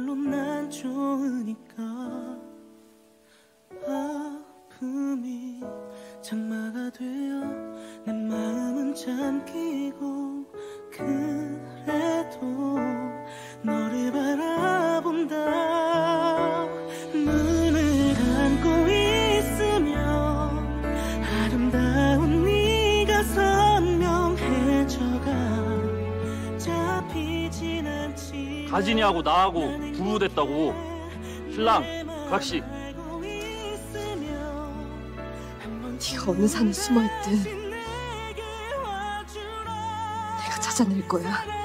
물론 난 좋으니까 아픔이 장마가 되어 내 마음은 잠기고 가진이하고 나하고 부부 됐다고 신랑 각시 네가 어느 산에 숨어있든 내가 찾아낼 거야.